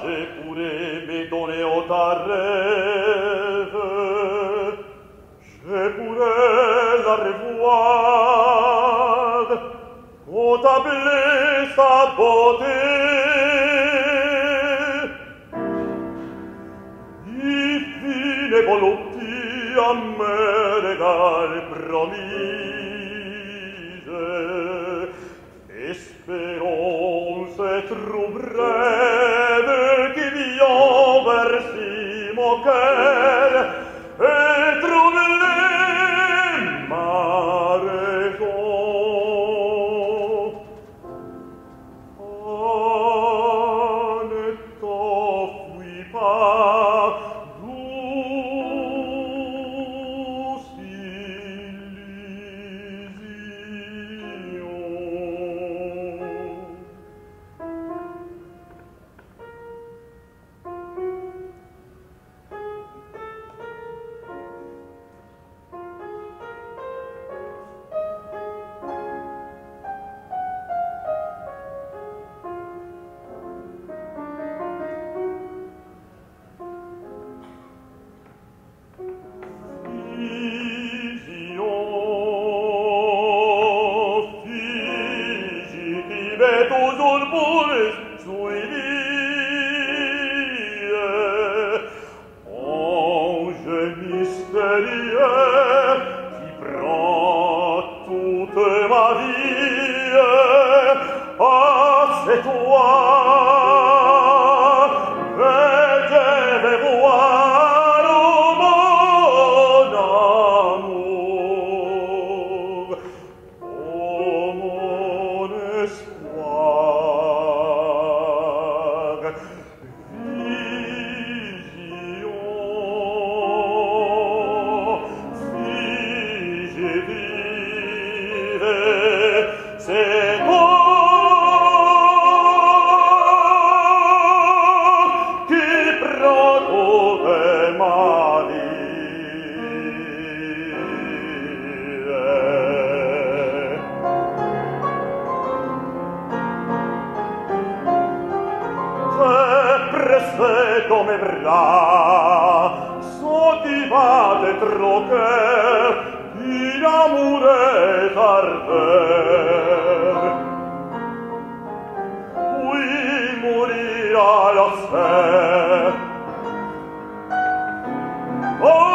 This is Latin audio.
se pure me done o t'arreve, se pure la revoade, o ta blessa pote. I fine volutti a me regal promise, e speronze trubrer, vida come verrà so ti vade troche in amore tarder qui morirà la sfer oh!